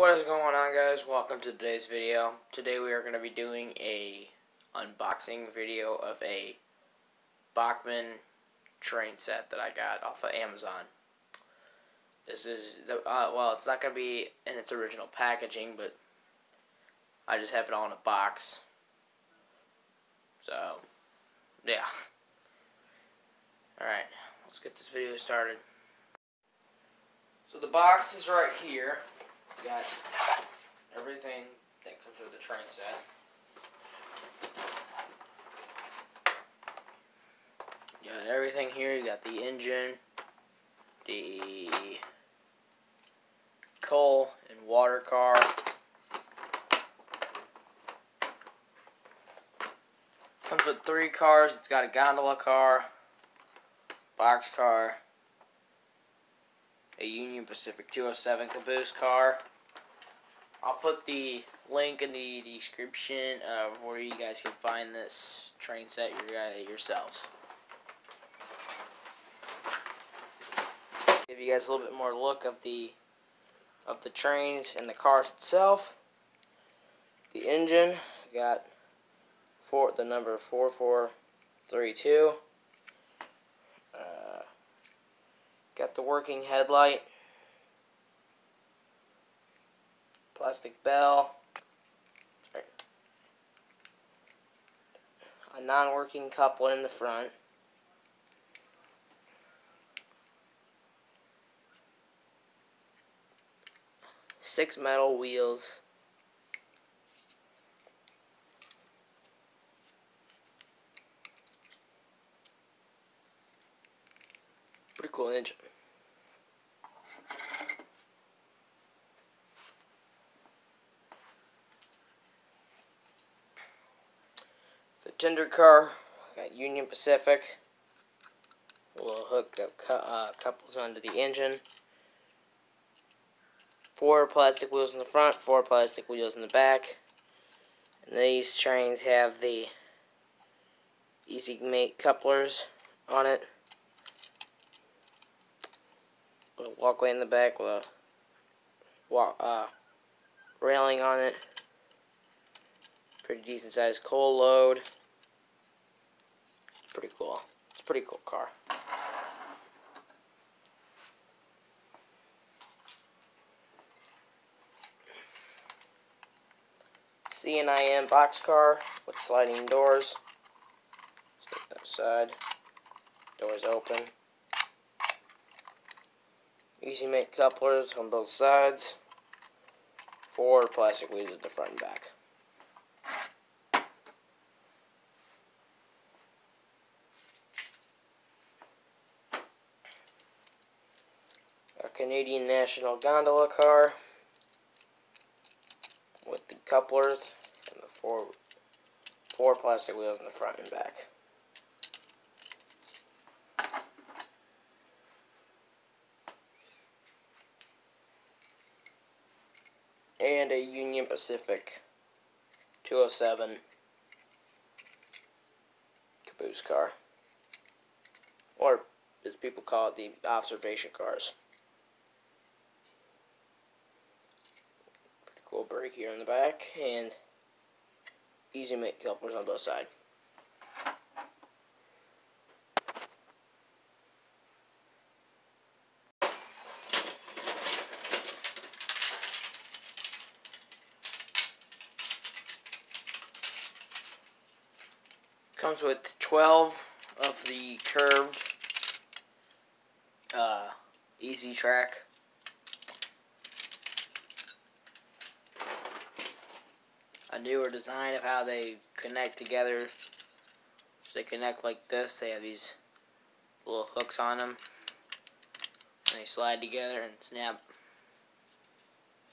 What is going on guys? Welcome to today's video. Today we are going to be doing a unboxing video of a Bachmann train set that I got off of Amazon. This is, the, uh, well it's not going to be in its original packaging, but I just have it all in a box. So, yeah. Alright, let's get this video started. So the box is right here got everything that comes with the train set. You got everything here. You got the engine, the coal and water car. Comes with three cars. It's got a gondola car, box car, a Union Pacific 207 caboose car. I'll put the link in the description of where you guys can find this train set yourselves. Give you guys a little bit more look of the of the trains and the cars itself. The engine got four the number four four three two. Uh, got the working headlight. Plastic bell, a non-working coupler in the front, six metal wheels, pretty cool engine. Tender car, got Union Pacific. We'll hook up uh, couples onto the engine. Four plastic wheels in the front, four plastic wheels in the back. And these trains have the easy make couplers on it. Little walkway in the back with a walk, uh, railing on it. Pretty decent sized coal load It's pretty cool. It's a pretty cool car. C&IM boxcar with sliding doors. that side. Doors open. Easy make couplers on both sides. Four plastic wheels at the front and back. Canadian National gondola car with the couplers and the four four plastic wheels in the front and back. And a Union Pacific 207 caboose car. Or as people call it, the observation cars. Cool here in the back and easy make couplers on both sides. Comes with 12 of the curved uh, easy track a newer design of how they connect together. So they connect like this. They have these little hooks on them. And they slide together and snap.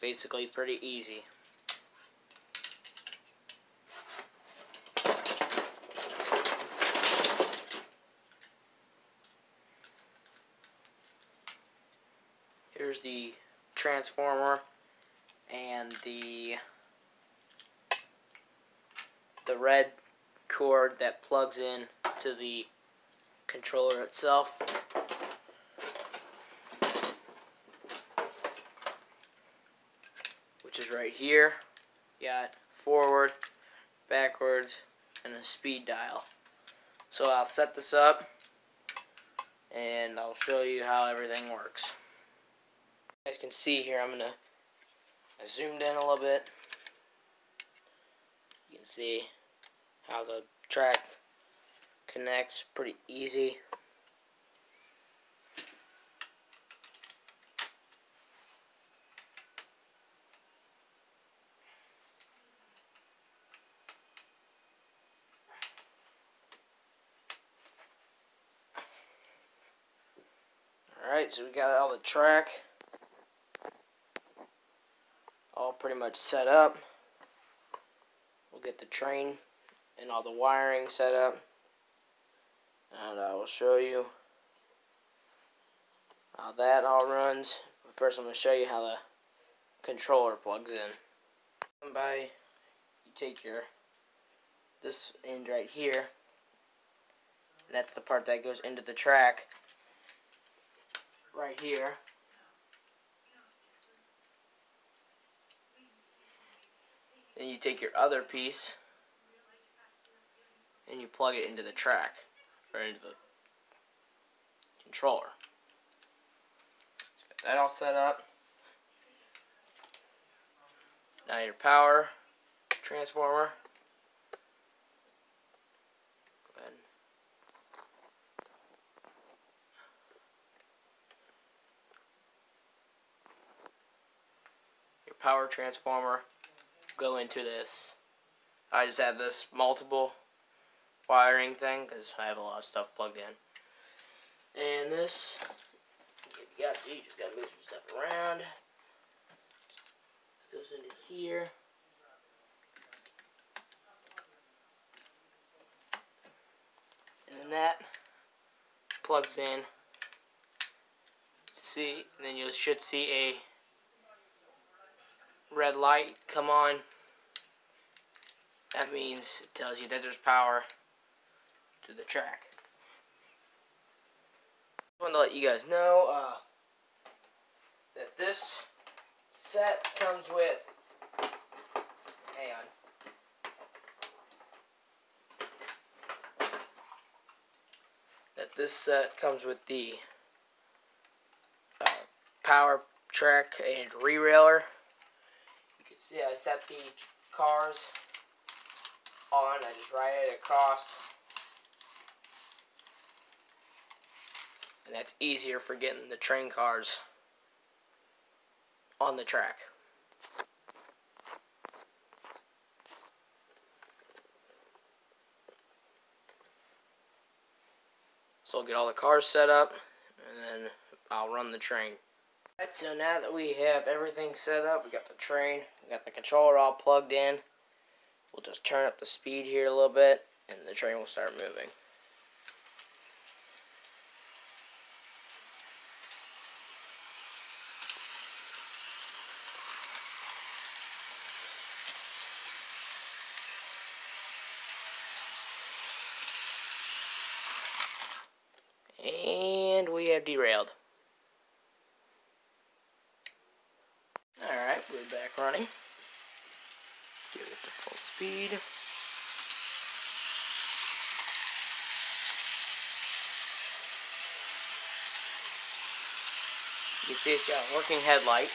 Basically pretty easy. Here's the transformer and the the red cord that plugs in to the controller itself. which is right here. You got forward, backwards, and a speed dial. So I'll set this up and I'll show you how everything works. You guys can see here, I'm gonna I zoomed in a little bit. You can see how the track connects pretty easy. Alright, so we got all the track all pretty much set up. We'll get the train and all the wiring set up. And I will show you how that all runs. But first I'm going to show you how the controller plugs in. By you take your this end right here. That's the part that goes into the track right here. Then you take your other piece and you plug it into the track or into the controller. Got that all set up. Now your power transformer. Go ahead. Your power transformer go into this. I just have this multiple wiring thing because I have a lot of stuff plugged in. And this, you got you just gotta move some stuff around. This goes into here. And then that plugs in. See, then you should see a red light come on, that means it tells you that there's power to the track. I want to let you guys know uh, that this set comes with, hang on, that this set comes with the uh, power track and re-railer. You can see, I set the cars on, I just ride it across. And that's easier for getting the train cars on the track. So I'll get all the cars set up and then I'll run the train. Alright, so now that we have everything set up, we got the train, we got the controller all plugged in, we'll just turn up the speed here a little bit, and the train will start moving. And we're back running. Give it the full speed. You can see it's got a working headlight.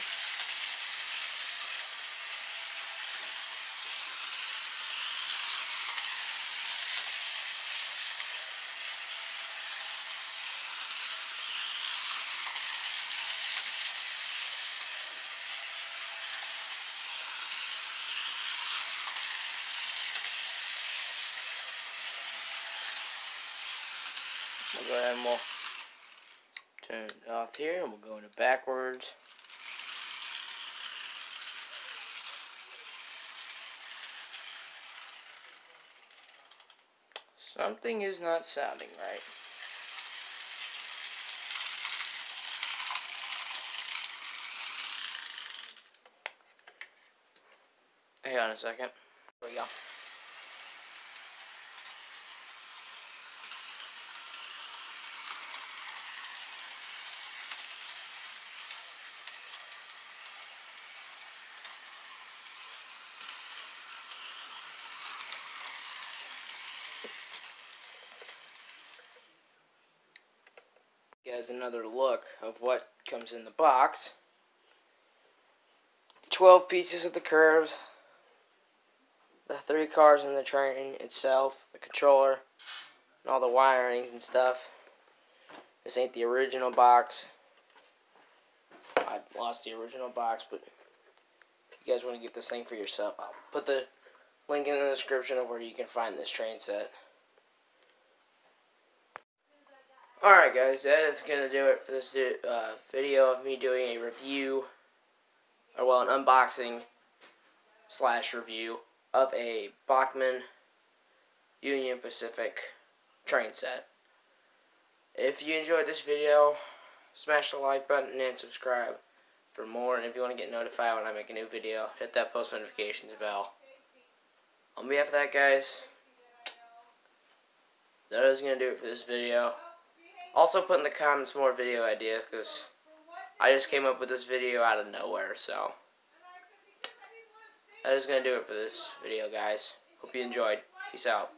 We'll go ahead and we'll turn it off here and we'll go into backwards. Something is not sounding right. Hang on a second. There we go. Guys another look of what comes in the box. 12 pieces of the curves, the three cars in the train itself, the controller, and all the wirings and stuff. This ain't the original box. I lost the original box, but you guys want to get this thing for yourself, I'll put the link in the description of where you can find this train set. Alright guys, that is going to do it for this uh, video of me doing a review, or well, an unboxing slash review of a Bachmann Union Pacific train set. If you enjoyed this video, smash the like button and subscribe for more. And if you want to get notified when I make a new video, hit that post notifications bell. On behalf of that, guys, that is going to do it for this video. Also put in the comments more video ideas because I just came up with this video out of nowhere. So that is going to do it for this video, guys. Hope you enjoyed. Peace out.